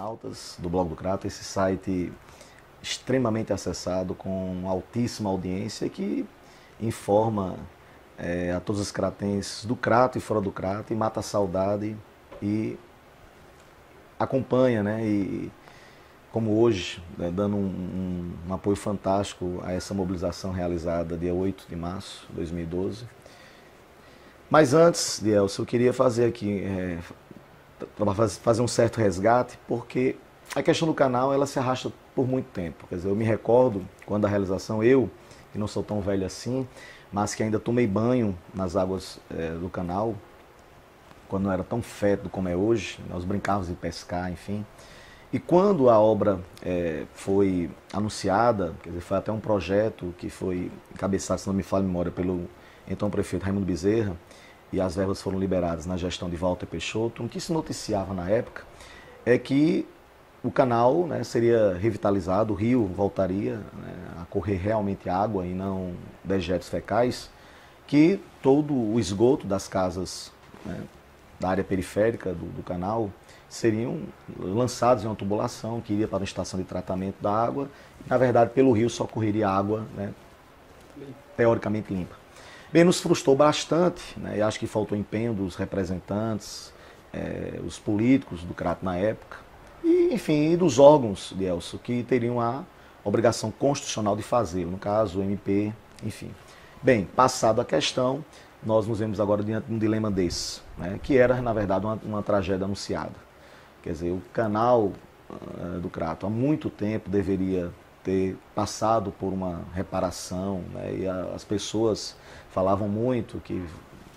internautas do Blog do Crato, esse site extremamente acessado, com altíssima audiência, que informa é, a todos os cratenses do Crato e fora do Crato, e mata a saudade e acompanha, né? E, como hoje, né, dando um, um, um, apoio fantástico a essa mobilização realizada dia 8 de março de 2012. Mas antes, Dielso, eu queria fazer aqui, é, fazer um certo resgate, porque a questão do canal ela se arrasta por muito tempo. Quer dizer, eu me recordo quando a realização, eu, que não sou tão velho assim, mas que ainda tomei banho nas águas é, do canal, quando não era tão fétido como é hoje, nós brincávamos de pescar, enfim. E quando a obra é, foi anunciada, quer dizer, foi até um projeto que foi encabeçado, se não me falha a memória, pelo então prefeito Raimundo Bezerra, e as verbas foram liberadas na gestão de Walter Peixoto, o que se noticiava na época é que o canal né, seria revitalizado, o rio voltaria né, a correr realmente água e não dejetos fecais, que todo o esgoto das casas né, da área periférica do, do, canal seriam lançados em uma tubulação que iria para uma estação de tratamento da água. Na verdade, pelo rio só correria água né, teoricamente limpa. Bem, nos frustrou bastante, né, e acho que faltou empenho dos representantes, é, os políticos do CRAT na época, e, enfim, dos órgãos de Elso, que teriam a obrigação constitucional de fazê-lo, no caso, o MP, enfim. Bem, passado a questão, nós nos vemos agora diante de um dilema desse, né, que era, na verdade, uma, uma tragédia anunciada. Quer dizer, o canal uh, do Crato há muito tempo deveria ter passado por uma reparação, né, e a, as pessoas falavam muito que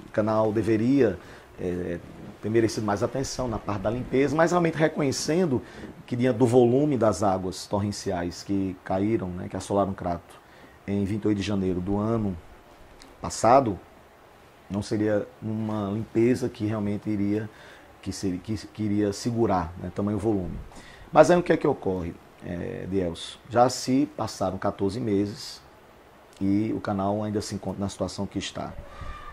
o canal deveria é, ter merecido mais atenção na parte da limpeza, mas realmente reconhecendo que diante do volume das águas torrenciais que caíram, né, que assolaram o Crato em 28 de janeiro do ano passado, não seria uma limpeza que realmente iria que, seria, que, que iria segurar né, tamanho volume. Mas aí o que é que ocorre, é, Dielso? Já se passaram 14 meses e o canal ainda se encontra na situação que está.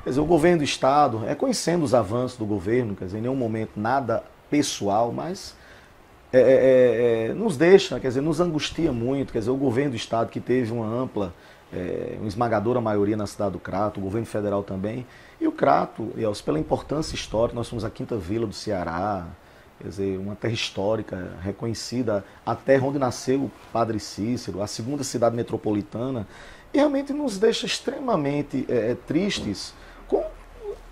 Quer dizer, o governo do Estado, é conhecendo os avanços do governo, quer dizer, em nenhum momento nada pessoal, mas é, é, nos deixa, quer dizer, nos angustia muito. Quer dizer, o governo do Estado, que teve uma ampla, é, uma esmagadora maioria na cidade do Crato, o governo federal também, e o Crato, Elcio, pela importância histórica, nós somos a quinta vila do Ceará, quer dizer, uma terra histórica reconhecida, a terra onde nasceu o Padre Cícero, a segunda cidade metropolitana, e realmente nos deixa extremamente é, tristes com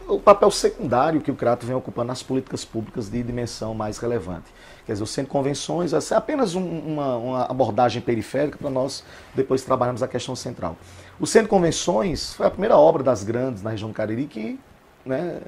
o papel secundário que o Crato vem ocupando nas políticas públicas de dimensão mais relevante. Quer dizer, o Centro de Convenções é apenas um, uma, uma, abordagem periférica para nós depois trabalharmos a questão central. O Centro de Convenções foi a primeira obra das grandes na região do Cariri que né,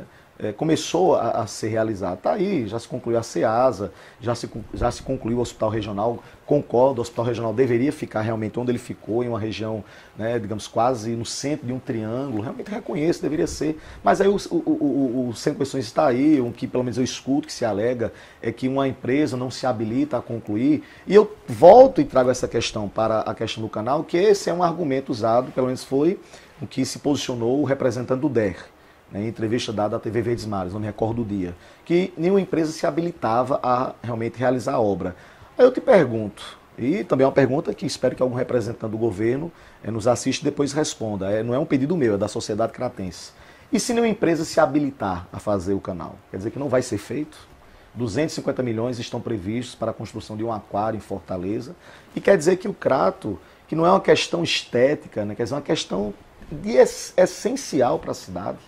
é, começou a, a, ser realizado. Está aí, já se concluiu a SEASA, já se, já se concluiu o Hospital Regional. Concordo, o Hospital Regional deveria ficar realmente onde ele ficou, em uma região, né, digamos, quase no centro de um triângulo. Realmente reconheço, deveria ser. Mas aí o, o, o, o Centro Questões está aí, o que pelo menos eu escuto que se alega é que uma empresa não se habilita a concluir. E eu volto e trago essa questão para a questão do canal, que esse é um argumento usado, pelo menos foi o que se posicionou o representante do DER né, entrevista dada à TV Verdes Mares, não me recordo do dia, que nenhuma empresa se habilitava a realmente realizar a obra. Aí eu te pergunto, e também é uma pergunta que espero que algum representante do governo é, nos assista e depois responda. É, não é um pedido meu, é da sociedade cratense. E se nenhuma empresa se habilitar a fazer o canal? Quer dizer que não vai ser feito? 250 milhões estão previstos para a construção de um aquário em Fortaleza. E quer dizer que o Crato, que não é uma questão estética, né? quer dizer, é uma questão de essencial para a cidade.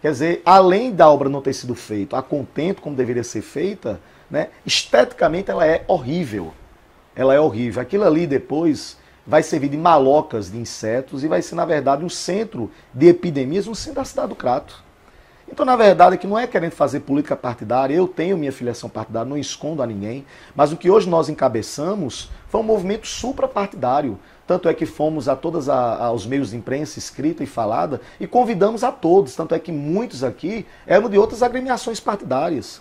Quer dizer, além da obra não ter sido feita a contento como deveria ser feita, né, esteticamente ela é horrível. Ela é horrível. Aquilo ali depois vai servir de malocas de insetos e vai ser, na verdade, um centro de epidemias no centro da cidade do Crato. Então, na verdade, que não é querendo fazer política partidária, eu tenho minha filiação partidária, não escondo a ninguém, mas o que hoje nós encabeçamos foi um movimento suprapartidário. Tanto é que fomos a todos os meios de imprensa, escrita e falada, e convidamos a todos. Tanto é que muitos aqui eram de outras agremiações partidárias.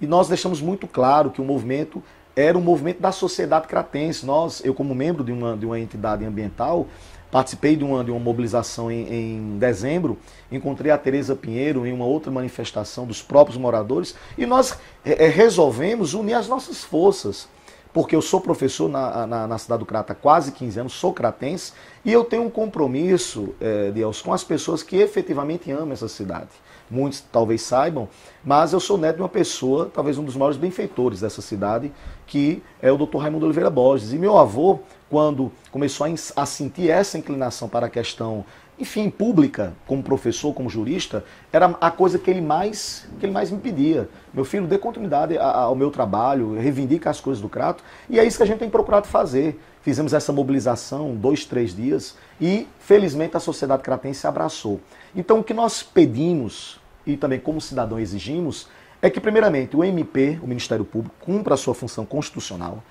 E nós deixamos muito claro que o movimento era um movimento da sociedade cratense. Nós, eu como membro de uma, de uma entidade ambiental, participei de uma, de uma mobilização em, em dezembro, encontrei a Tereza Pinheiro em uma outra manifestação dos próprios moradores e nós é, resolvemos unir as nossas forças porque eu sou professor na, na, na, cidade do Crato há quase 15 anos, sou cratense, e eu tenho um compromisso, é, Deus, com as pessoas que efetivamente amam essa cidade. Muitos talvez saibam, mas eu sou neto de uma pessoa, talvez um dos maiores benfeitores dessa cidade, que é o Dr. Raimundo Oliveira Borges. E meu avô, quando começou a, a sentir essa inclinação para a questão enfim, pública, como professor, como jurista, era a coisa que ele mais, que ele mais me pedia. Meu filho, dê continuidade ao meu trabalho, reivindica as coisas do Crato. E é isso que a gente tem procurado fazer. Fizemos essa mobilização, dois, três dias, e felizmente a sociedade cratense se abraçou. Então o que nós pedimos, e também como cidadão exigimos, é que, primeiramente, o MP, o Ministério Público, cumpra a sua função constitucional,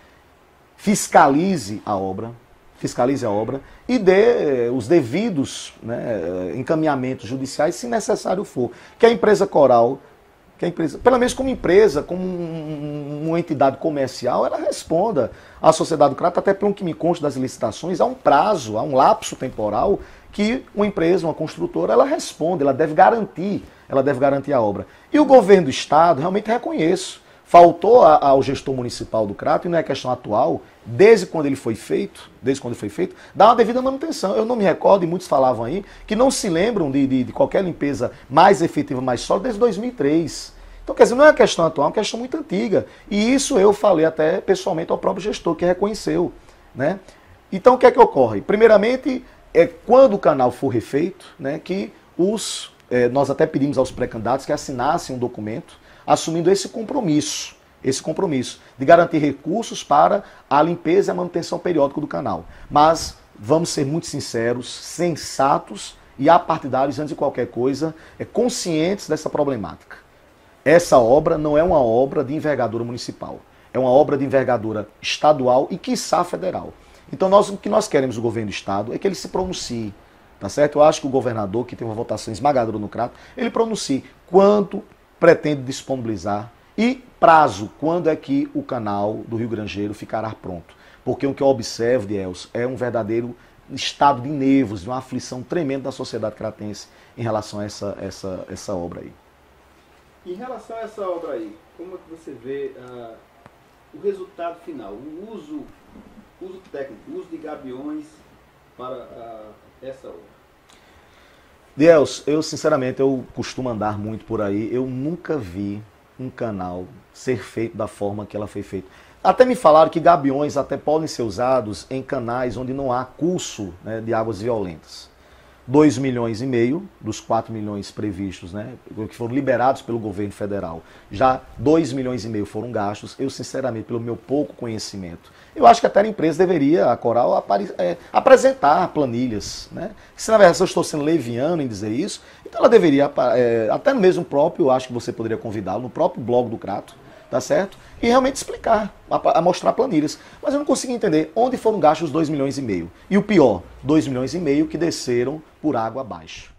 fiscalize a obra, fiscalize a obra e dê eh, os devidos né, encaminhamentos judiciais, se necessário for. Que a empresa Coral, que a empresa, pelo menos como empresa, como uma entidade comercial, ela responda à sociedade do Crato, até pelo que me consta das licitações, há um prazo, há um lapso temporal que uma empresa, uma construtora, ela responde, ela deve garantir, ela deve garantir a obra. E o governo do estado, realmente reconheço, faltou ao gestor municipal do Crato, e não é questão atual, desde quando ele foi feito, desde quando foi feito, dá uma devida manutenção. Eu não me recordo, e muitos falavam aí, que não se lembram de, de, de qualquer limpeza mais efetiva, mais sólida, desde 2003. Então, quer dizer, não é uma questão atual, é uma questão muito antiga. E isso eu falei até pessoalmente ao próprio gestor, que reconheceu. Né? Então, o que é que ocorre? Primeiramente, é quando o canal for refeito, né, que os, é, nós até pedimos aos pré-candidatos que assinassem um documento assumindo esse compromisso, esse compromisso de garantir recursos para a limpeza e a manutenção periódica do canal. Mas vamos ser muito sinceros, sensatos e apartidários antes de qualquer coisa, é, conscientes dessa problemática. Essa obra não é uma obra de envergadura municipal, é uma obra de envergadura estadual e quiçá federal. Então nós, o que nós queremos do governo do estado é que ele se pronuncie, tá certo? Eu acho que o governador, que tem uma votação esmagadora no Crato, ele pronuncie quanto pretende disponibilizar e prazo, quando é que o canal do Rio Grangeiro ficará pronto. Porque o que eu observo, Diels, é um verdadeiro estado de nervos, de uma aflição tremenda da sociedade cratense em relação a essa, essa, essa obra aí. Em relação a essa obra aí, como é que você vê uh, o resultado final, o uso, uso técnico, o uso de gaviões para uh, essa obra? Deus, eu sinceramente eu costumo andar muito por aí. Eu nunca vi um canal ser feito da forma que ela foi feita. Até me falaram que gabiões até podem ser usados em canais onde não há curso né, de águas violentas. 2 milhões e meio dos 4 milhões previstos, né, que foram liberados pelo governo federal. Já 2 milhões e meio foram gastos. Eu, sinceramente, pelo meu pouco conhecimento, eu acho que até a empresa deveria, a Coral, é, apresentar planilhas. Né? Se na verdade eu estou sendo leviano em dizer isso, então ela deveria, é, até mesmo próprio, acho que você poderia convidá-lo, no próprio blog do Crato, tá certo? E realmente explicar, a, a, mostrar planilhas. Mas eu não consigo entender onde foram gastos os 2 milhões e meio. E o pior, 2 milhões e meio que desceram por água abaixo.